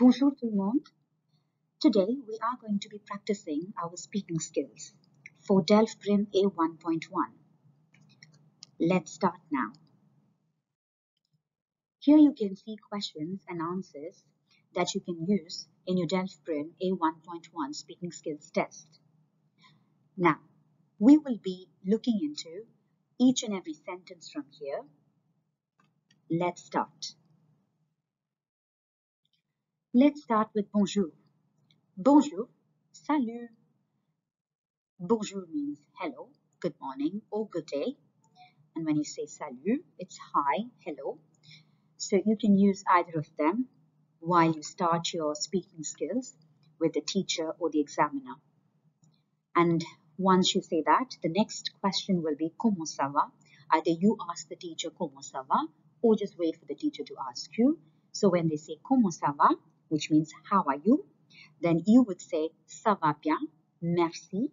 Bonjour tout le monde. Today we are going to be practicing our speaking skills for DELF Prim A1.1. Let's start now. Here you can see questions and answers that you can use in your DELF Prim A1.1 speaking skills test. Now, we will be looking into each and every sentence from here. Let's start. Let's start with bonjour. Bonjour, salut. Bonjour means hello, good morning, or good day. And when you say salut, it's hi, hello. So you can use either of them while you start your speaking skills with the teacher or the examiner. And once you say that, the next question will be comment ça va? Either you ask the teacher comment ça va or just wait for the teacher to ask you. So when they say comment ça va, which means how are you? Then you would say ça va bien, merci,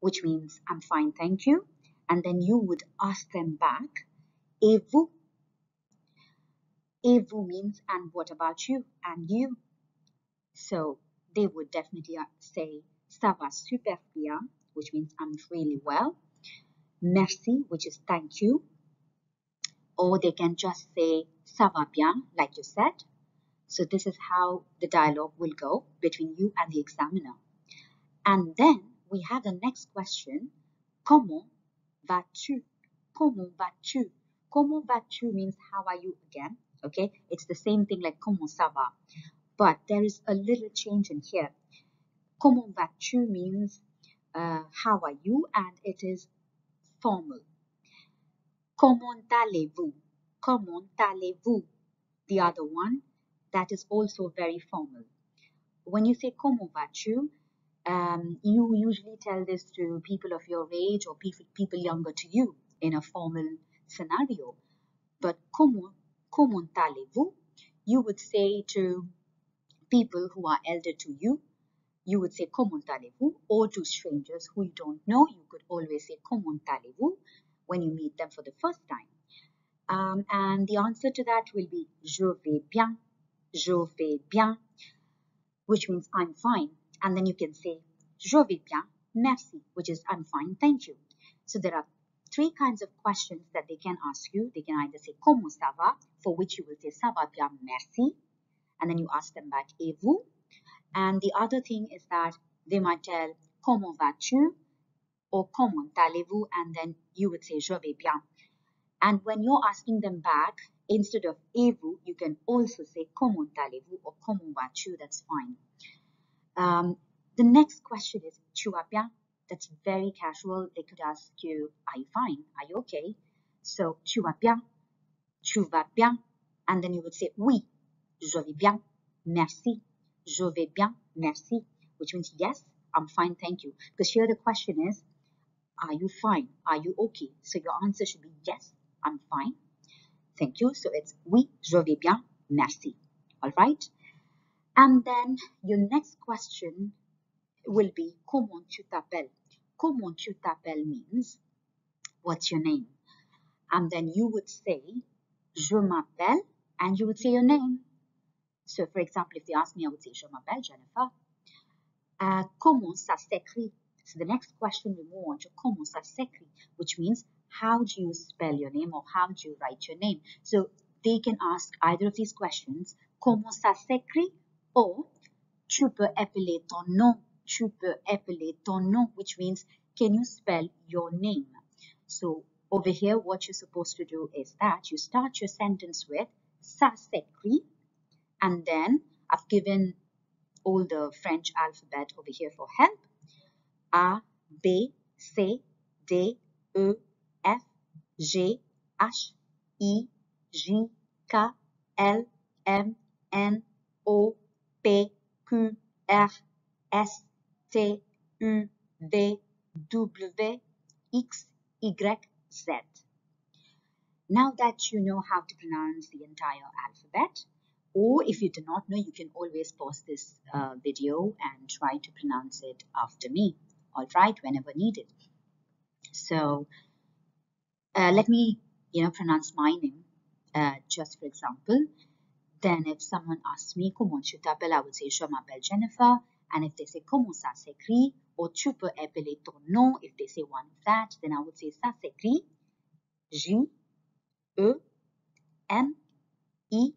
which means I'm fine, thank you. And then you would ask them back, et vous? Et vous means and what about you? And you? So they would definitely uh, say ça va super bien, which means I'm really well. Merci, which is thank you. Or they can just say ça va bien, like you said. So this is how the dialogue will go between you and the examiner. And then we have the next question. Comment vas-tu? Comment vas-tu? Comment vas-tu means how are you again? Okay, it's the same thing like comment ça va. But there is a little change in here. Comment vas-tu means uh, how are you and it is formal. Comment allez-vous? Comment allez-vous? The other one that is also very formal. When you say comment vas-tu, um, you usually tell this to people of your age or people, people younger to you in a formal scenario. But comment, comment allez-vous? You would say to people who are elder to you, you would say comment allez-vous? Or to strangers who you don't know, you could always say comment allez-vous when you meet them for the first time. Um, and the answer to that will be je vais bien, je vais bien, which means I'm fine. And then you can say je vais bien, merci, which is I'm fine, thank you. So there are three kinds of questions that they can ask you. They can either say comment ça va, for which you will say ça va bien, merci. And then you ask them back et vous. And the other thing is that they might tell comment vas-tu or comment allez-vous, and then you would say je vais bien. And when you're asking them back, instead of et vous, you can also say comment allez-vous or comment vas-tu, that's fine. Um, the next question is bien? That's very casual. They could ask you, are you fine? Are you okay? So vas bien? And then you would say oui, je vais bien, merci, je vais bien, merci, which means yes, I'm fine, thank you. Because here the question is, are you fine? Are you okay? So your answer should be yes, I'm fine. Thank you. So it's oui, je vais bien, merci. All right. And then your next question will be comment tu t'appelles? Comment tu t'appelles means what's your name? And then you would say je m'appelle and you would say your name. So for example, if they ask me, I would say je m'appelle Jennifer. Uh, comment ça s'écrit? So the next question we move on to comment ça s'écrit, which means how do you spell your name or how do you write your name? So they can ask either of these questions, comment ça s'écrit or tu peux appeler ton nom, tu peux appeler ton nom, which means can you spell your name? So over here, what you're supposed to do is that you start your sentence with ça s'écrit and then I've given all the French alphabet over here for help. A, B, C, D, E, G, H, I, J, K, L, M, N, O, P, Q, R, S, T, U, V, W, X, Y, Z. Now that you know how to pronounce the entire alphabet, or if you do not know, you can always pause this uh, video and try to pronounce it after me, all right, whenever needed. So uh, let me, you know, pronounce my name, uh, just for example, Then if someone asks me comment tu t'appelles, I would say je m'appelle Jennifer. And if they say comment ça s'écrit, or tu peux appeler ton nom, if they say one of that, then I would say ça s'écrit J E N E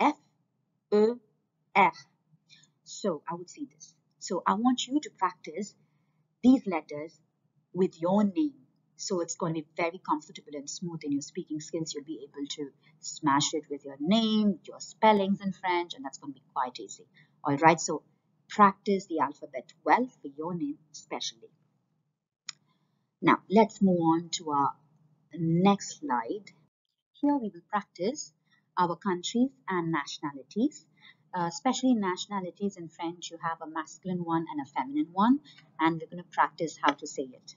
F E R. So I would say this. So I want you to practice these letters with your name. So it's going to be very comfortable and smooth in your speaking skills. You'll be able to smash it with your name, your spellings in French, and that's going to be quite easy. All right, so practice the alphabet well for your name especially. Now, let's move on to our next slide. Here we will practice our countries and nationalities. Uh, especially nationalities in French, you have a masculine one and a feminine one, and we're going to practice how to say it.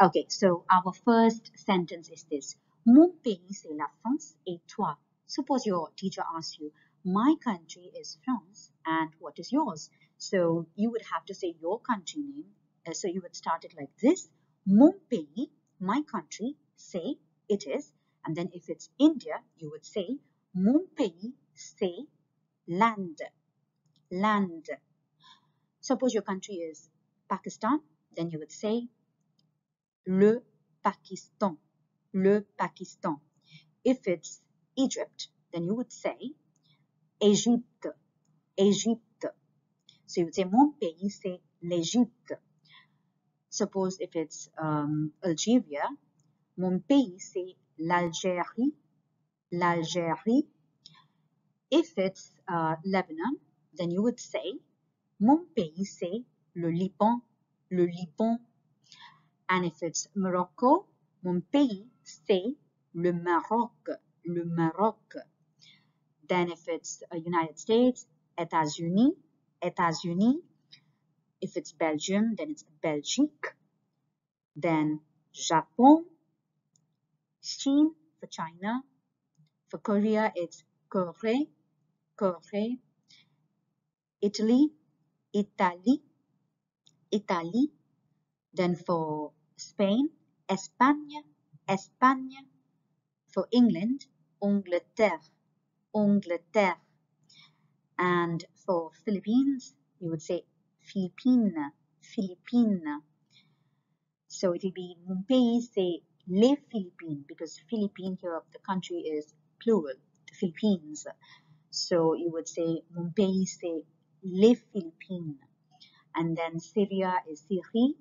Okay, so our first sentence is this. Mon pays, c'est la France, et toi? Suppose your teacher asks you, my country is France, and what is yours? So you would have to say your country name. Uh, so you would start it like this. Mon pays, my country, say it is. And then if it's India, you would say Mon pays, c'est l'Inde. L'Inde. Suppose your country is Pakistan, then you would say le Pakistan. Le Pakistan. If it's Egypt, then you would say Égypte. Égypte. So you would say mon pays, c'est l'Égypte. Suppose if it's um, Algeria, mon pays, c'est l'Algérie. L'Algérie. If it's uh, Lebanon, then you would say, mon pays c'est le Liban, le Liban. And if it's Morocco, mon pays c'est le Maroc, le Maroc. Then if it's uh, United States, États-Unis, États-Unis. If it's Belgium, then it's Belgique. Then Japon, Chine for China. For Korea, it's Corée, Corée. Italy, Italy, Italy. Then for Spain, Espagne, Espagne. For England, Angleterre, Angleterre. And for Philippines, you would say Filipina, Philippines. So it will be pays, c'est les Philippines, because Philippines here of the country is plural, the Philippines. So you would say c'est les Philippines. And then Syria is Syrie.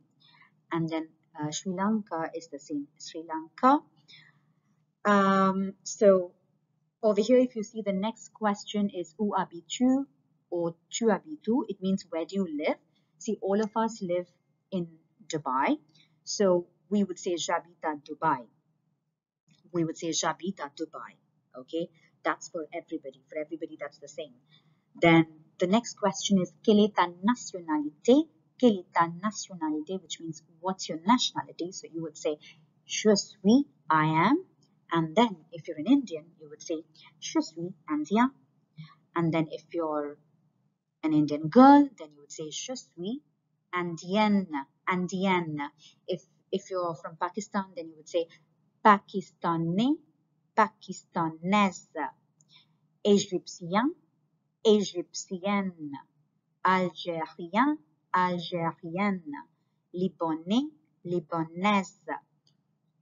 And then uh, Sri Lanka is the same, Sri Lanka. Um, so over here, if you see the next question is habites-tu or tu habites où? It means where do you live? See, all of us live in Dubai. So we would say j'habite à Dubai. We would say j'habite à Dubai. Okay, that's for everybody. For everybody, that's the same. Then the next question is quelle est ta nationalité? Est ta nationalité? Which means what's your nationality? So you would say je suis, I am. And then if you're an Indian, you would say je suis. And then if you're an Indian girl, then you would say je suis indienne, indienne. If if you're from Pakistan, then you would say Pakistanais, Pakistanaise, Égyptien, Égyptienne, Algérien, Algérienne, Libanais, Libanaise,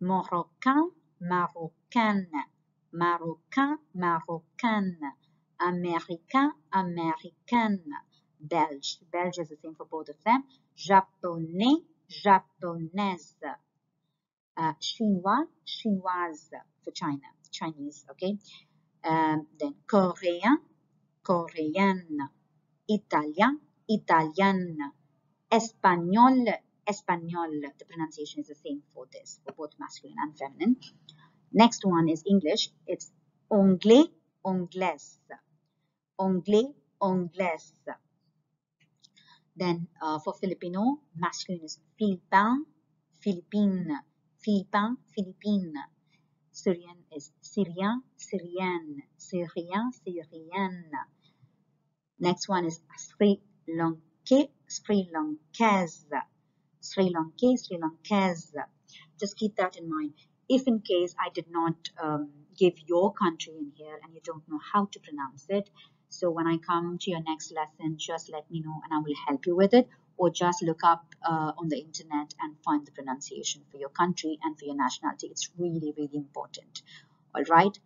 Marocain, Marocaine, Marocain, Marocaine, Américain, Américaine, Belge, Belge is the same for both of them, Japonais, Japonaise, uh, Chinois, Chinoise for China, Chinese, okay. Um, then Coréen, Coréenne, Italien, Italienne, Espagnol, Espanol. The pronunciation is the same for this, for both masculine and feminine. Next one is English. It's anglais, anglaise. Anglais, anglaise. Then uh, for Filipino, masculine is Philippin, Philippine, Philippin, Philippine. Syrian is Syrian, Syrian, Syrian, Syrian. Next one is Sri Lanka, Sri Lankaise, Sri Lanka, Sri Lankaise. Just keep that in mind. If in case I did not um, give your country in here and you don't know how to pronounce it. So when I come to your next lesson, just let me know and I will help you with it or just look up uh, on the internet and find the pronunciation for your country and for your nationality. It's really, really important. All right.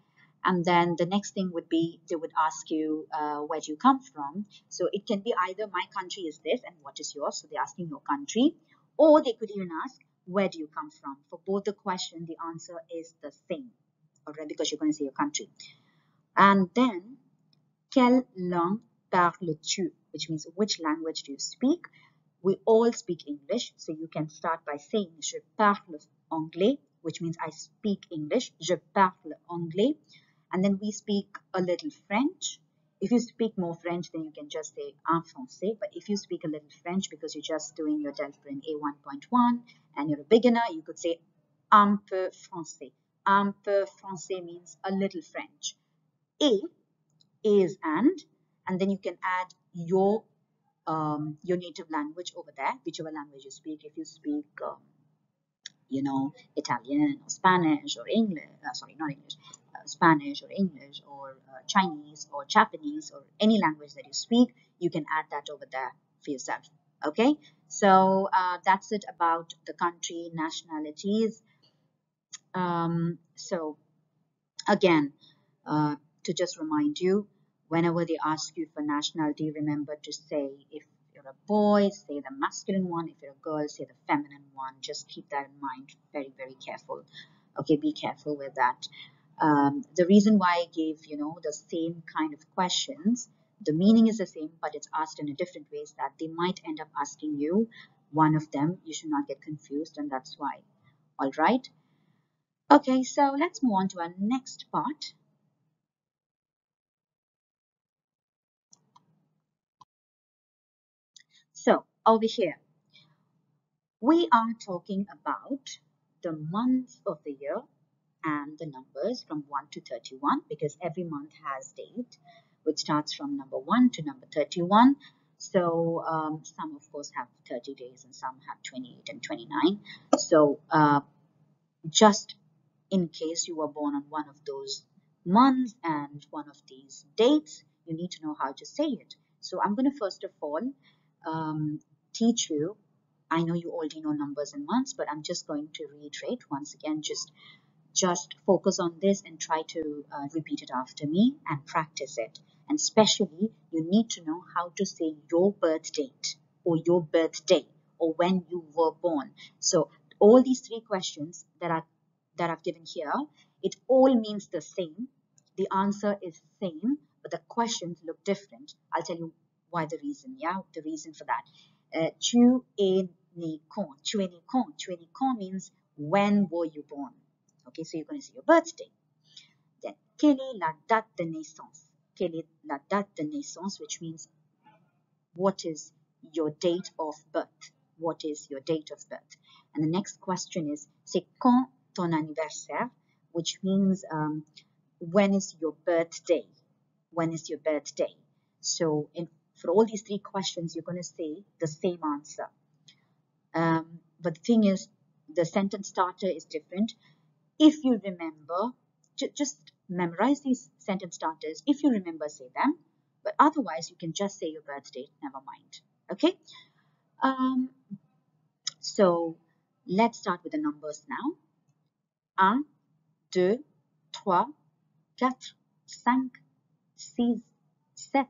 And then the next thing would be they would ask you uh, where do you come from. So it can be either my country is this and what is yours. So they're asking your country, or they could even ask where do you come from. For both the question, the answer is the same. All right, because you're going to say your country. And then, quelle langue parles-tu? Which means which language do you speak? We all speak English, so you can start by saying je parle anglais, which means I speak English. Je parle anglais and then we speak a little French. If you speak more French, then you can just say en français. But if you speak a little French because you're just doing your DELF Prim A1.1 and you're a beginner, you could say un peu français. Un peu français means a little French. A is and, and then you can add your um, your native language over there, whichever language you speak. If you speak, um, you know, Italian or Spanish or English, uh, sorry, not English, Spanish or English or uh, Chinese or Japanese or any language that you speak, you can add that over there for yourself. Okay, so uh, that's it about the country nationalities. Um, so again, uh, to just remind you, whenever they ask you for nationality, remember to say if you're a boy, say the masculine one. If you're a girl, say the feminine one. Just keep that in mind. Very, very careful. Okay, be careful with that. Um, the reason why I gave, you know, the same kind of questions, the meaning is the same, but it's asked in a different way, is that they might end up asking you one of them. You should not get confused, and that's why. All right. Okay, so let's move on to our next part. So over here, we are talking about the months of the year and the numbers from 1 to 31 because every month has date which starts from number 1 to number 31 so um, some of course have 30 days and some have 28 and 29 so uh, just in case you were born on one of those months and one of these dates you need to know how to say it. So I'm going to first of all um, teach you I know you already know numbers and months but I'm just going to reiterate once again just just focus on this and try to uh, repeat it after me and practice it. And especially, you need to know how to say your birth date or your birthday or when you were born. So all these three questions that are that I've given here, it all means the same. The answer is same, but the questions look different. I'll tell you why the reason, yeah, the reason for that. Uh, quand? Tu es né quand? Tu es né quand means when were you born? Okay, so you're going to say your birthday. Then, quelle est la date de naissance? Quelle est la date de naissance, which means what is your date of birth? What is your date of birth? And the next question is, c'est quand ton anniversaire? Which means um, when is your birthday? When is your birthday? So in, for all these three questions, you're going to say the same answer. Um, but the thing is, the sentence starter is different if you remember, just memorize these sentence starters. If you remember, say them. But otherwise, you can just say your birth date, never mind. Okay? Um, so, let's start with the numbers now. 1, 2, 3, 4, 5, 6, 7,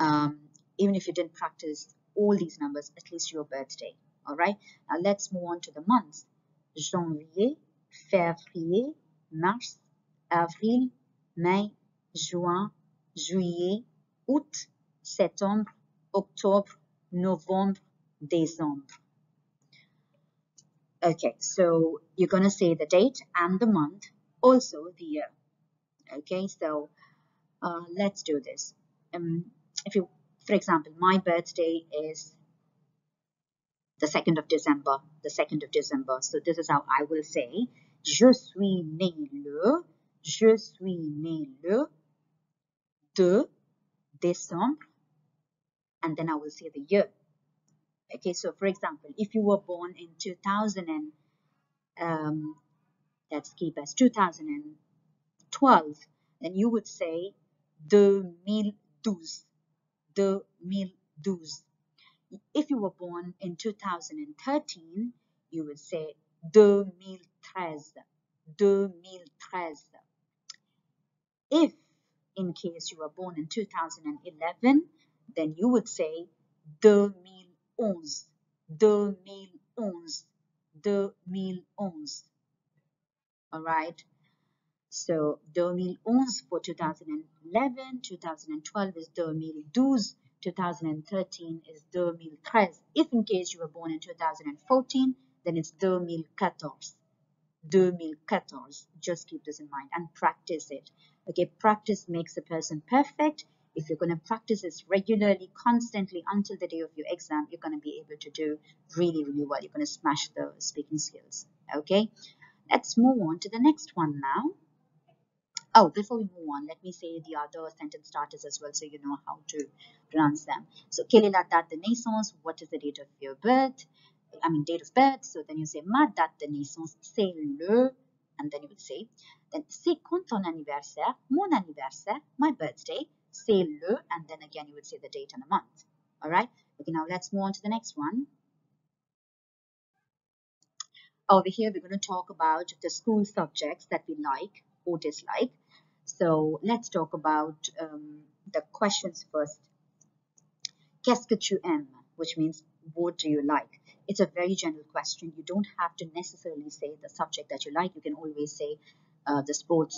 Um, even if you didn't practice all these numbers, at least your birthday. All right. Now let's move on to the months janvier, février, mars, avril, mai, juin, juillet, août, septembre, octobre, novembre, décembre. Okay, so you're going to say the date and the month also the year. Okay, so uh, let's do this. Um, if you, for example, my birthday is the 2nd of December, the 2nd of December. So this is how I will say, je suis né le, je suis né le 2 décembre, and then I will say the year. Okay, so for example, if you were born in 2000 and um, let's keep as 2012, then you would say 2012, 2012. If you were born in 2013, you would say 2013, 2013. If in case you were born in 2011, then you would say 2011, 2011, 2011. All right. So 2011 for 2011, 2012 is 2012, 2013 is 2013. If in case you were born in 2014, then it's 2014. 2014. Just keep this in mind and practice it. Okay, practice makes a person perfect. If you're going to practice this regularly, constantly until the day of your exam, you're going to be able to do really, really well. You're going to smash the speaking skills. Okay, let's move on to the next one now. Oh, before we move on, let me say the other sentence starters as well so you know how to pronounce them. So, quelle la date de naissance? What is the date of your birth? I mean, date of birth. So then you say, ma date de naissance, c'est le, and then you would say, then c'est quand ton anniversaire? Mon anniversaire, my birthday, c'est le, and then again you would say the date and the month. All right. Okay, now let's move on to the next one. Over here, we're going to talk about the school subjects that we like or dislike. So let's talk about um, the questions first. Qu'est-ce que tu aimes? Which means, what do you like? It's a very general question. You don't have to necessarily say the subject that you like. You can always say uh, the sports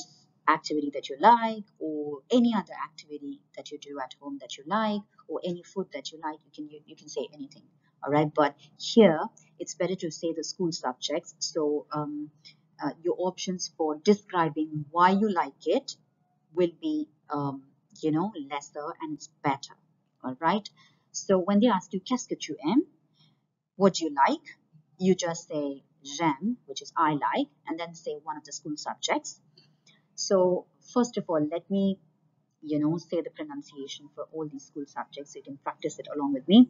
activity that you like or any other activity that you do at home that you like or any food that you like. You can, you, you can say anything all right but here it's better to say the school subjects so um, uh, your options for describing why you like it will be um, you know lesser and it's better. All right? So when they ask you qu'est-ce que tu aimes? What do you like? You just say j'aime which is I like and then say one of the school subjects. So first of all let me you know say the pronunciation for all these school subjects. So you can practice it along with me.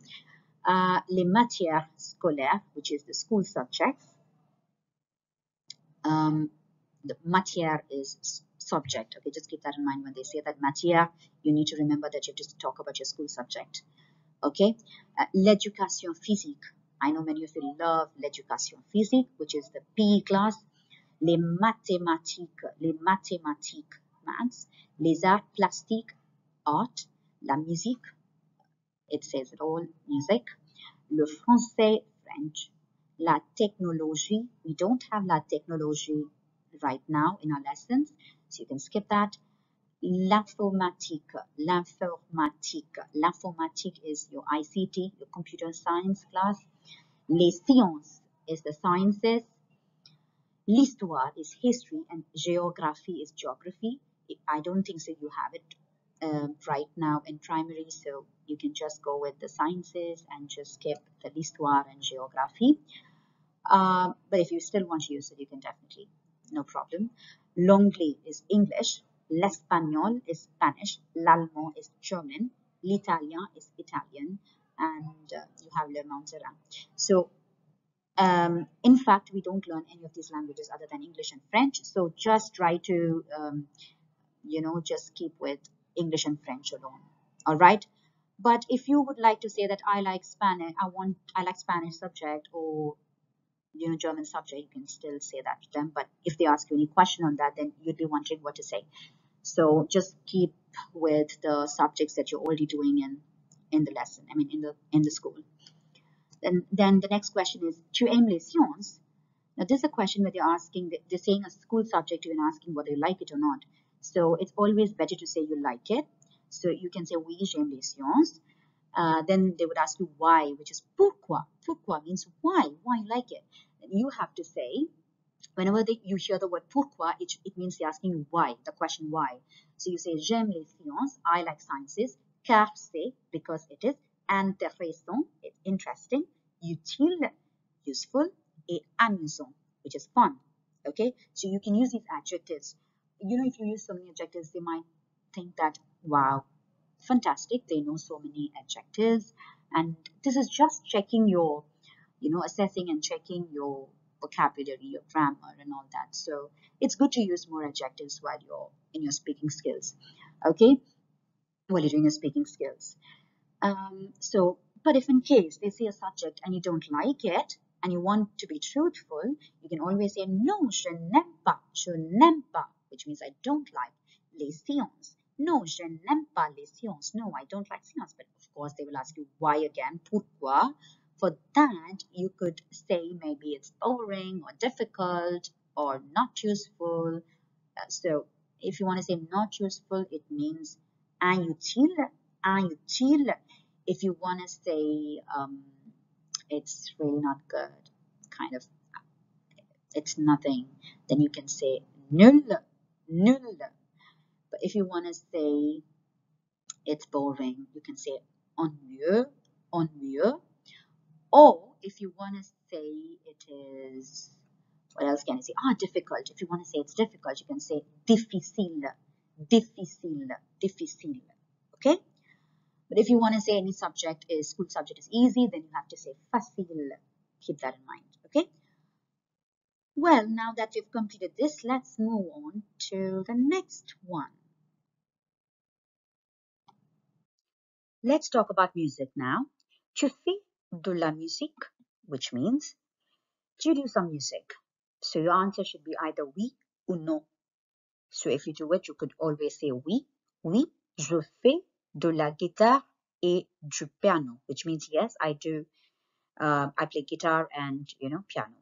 Uh, les matières scolaires, which is the school subjects. Um, the matière is subject. Okay, just keep that in mind when they say that matière. You need to remember that you have to talk about your school subject. Okay, uh, l'éducation physique. I know many of you love l'éducation physique, which is the PE class. Les mathématiques, les mathématiques, maths. Les arts plastiques, art. La musique, it says it all, music. Le français, French. La technologie, we don't have la technologie right now in our lessons, so you can skip that. L'informatique, l'informatique, l'informatique is your ICT, your computer science class. Les sciences is the sciences. L'histoire is history and geography is geography. I don't think so you have it um, right now in primary, so you can just go with the sciences and just skip the l'histoire and geography. Uh, but if you still want to use it, you can definitely, no problem. L'anglais is English, l'espagnol is Spanish, l'allemand is German, l'italien is Italian, and uh, you have le mandarin. So, um, in fact, we don't learn any of these languages other than English and French. So just try to, um, you know, just keep with English and French alone. All right. But if you would like to say that I like Spanish, I want, I like Spanish subject or, you know, German subject, you can still say that to them. But if they ask you any question on that, then you'd be wondering what to say. So just keep with the subjects that you're already doing in, in the lesson. I mean, in the, in the school. Then, then the next question is, tu aimes les sciences? Now, this is a question where they're asking, they're saying a school subject, you're asking whether you like it or not. So it's always better to say you like it. So you can say oui, j'aime les sciences. Uh, then they would ask you why, which is pourquoi. Pourquoi means why, why you like it. And you have to say whenever they, you hear the word pourquoi, it, it means they're asking why, the question why. So you say, j'aime les sciences, I like sciences, car c'est, because it is, intéressant, it's interesting, utile, useful, et amusant, which is fun. Okay, so you can use these adjectives. You know, if you use so many adjectives, they might think that, wow, fantastic, they know so many adjectives. And this is just checking your, you know, assessing and checking your vocabulary, your grammar and all that. So it's good to use more adjectives while you're in your speaking skills. Okay, while you're doing your speaking skills. Um, so, but if in case they say a subject and you don't like it and you want to be truthful, you can always say no, je n'aime pas, je n'aime pas, which means I don't like les sciences. No, je n'aime pas les sciences. No, I don't like science. But of course, they will ask you why again, pourquoi. For that, you could say maybe it's boring or difficult or not useful. Uh, so if you want to say not useful, it means inutile, inutile. If you want to say um, it's really not good, kind of, it's nothing, then you can say nul, nul. But if you want to say it's boring, you can say ennuyeux, ennuyeux. Or if you want to say it is, what else can I say? Ah, difficult. If you want to say it's difficult, you can say difficile, difficile, difficile. Okay? But if you want to say any subject is, school subject is easy, then you have to say facile. Keep that in mind. Okay? Well, now that we've completed this, let's move on to the next one. Let's talk about music now. Tu fais de la musique, which means do you do some music? So your answer should be either oui or non. So if you do it, you could always say oui. Oui, je fais de la guitare et du piano, which means yes, I do. Uh, I play guitar and you know piano.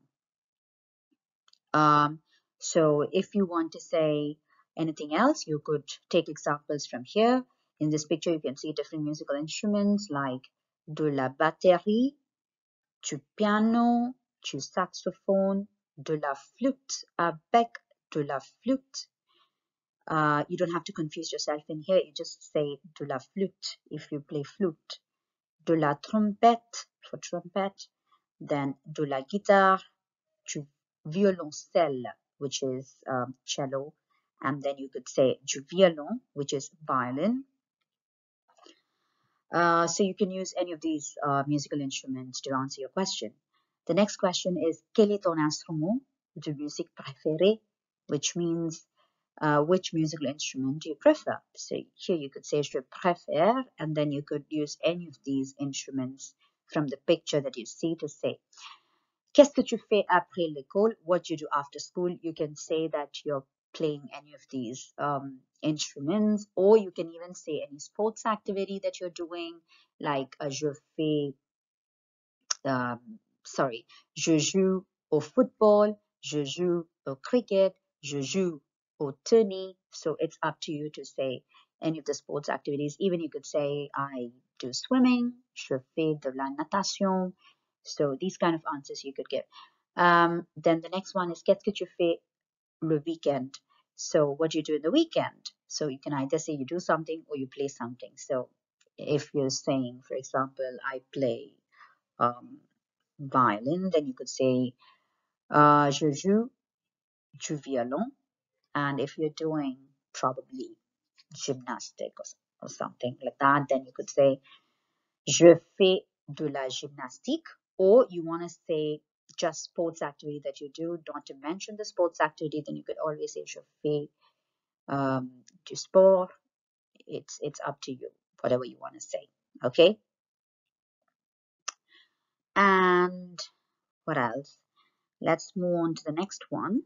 Um, so if you want to say anything else, you could take examples from here. In this picture, you can see different musical instruments like de la batterie, du piano, du saxophone, de la flûte avec de la flûte. Uh, you don't have to confuse yourself in here. You just say de la flûte if you play flute. De la trompette for trumpet. Then de la guitare, du violoncelle, which is um, cello. And then you could say du violon, which is violin. Uh, so you can use any of these uh, musical instruments to answer your question. The next question is Quel est ton instrument de musique préféré? Which means uh, which musical instrument do you prefer? So here you could say je préfère and then you could use any of these instruments from the picture that you see to say Qu'est-ce que tu fais après l'école? What do you do after school? You can say that you're playing any of these um, instruments or you can even say any sports activity that you're doing like uh, je fais um, sorry je joue au football je joue au cricket je joue au tennis. So it's up to you to say any of the sports activities. Even you could say I do swimming je fais de la natation. So these kind of answers you could give. Um, then the next one is qu'est-ce que tu fais le weekend. So what do you do in the weekend? So you can either say you do something or you play something. So if you're saying, for example, I play um, violin, then you could say uh, je joue du violon. And if you're doing probably gymnastic or, or something like that, then you could say je fais de la gymnastique. Or you want to say just sports activity that you do, not to mention the sports activity, then you could always say je fais um, du sport. It's it's up to you, whatever you want to say. Okay. And what else? Let's move on to the next one.